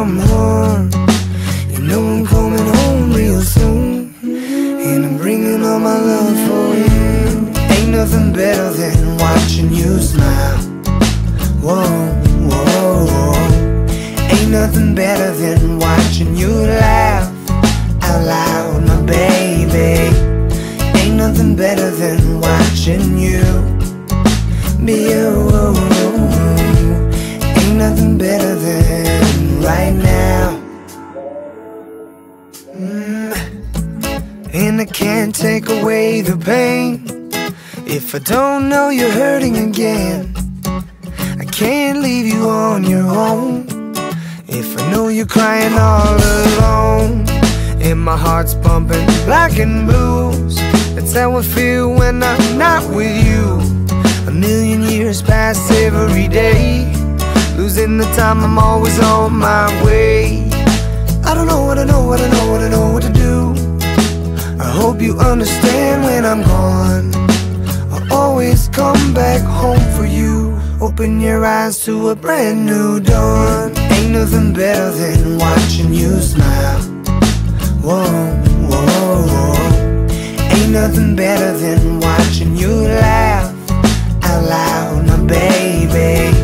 from harm. You know I'm coming home real soon. And I'm bringing all my love for you. Ain't nothing better than watching you smile. Whoa, whoa, whoa. Ain't nothing better than watching you laugh out loud, my baby. Ain't nothing better than watching you be you. Ain't nothing better than can't take away the pain if I don't know you're hurting again. I can't leave you on your own if I know you're crying all alone. And my heart's pumping black and blues. That's how I feel when I'm not with you. A million years pass every day. Losing the time, I'm always on my way. I don't know what I know, what I know, hope you understand when I'm gone. I'll always come back home for you. Open your eyes to a brand new dawn. Ain't nothing better than watching you smile. Whoa, whoa, whoa. Ain't nothing better than watching you laugh out loud, my baby.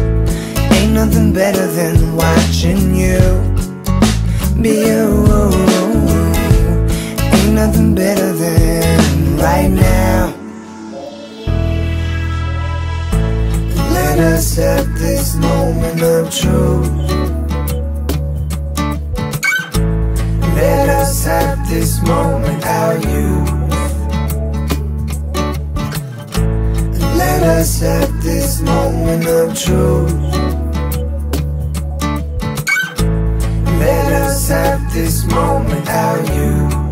Ain't nothing better than watching you be you. Ain't nothing better have this moment of truth. Let us have this moment our youth. Let us have this moment of truth. Let us have this moment our youth.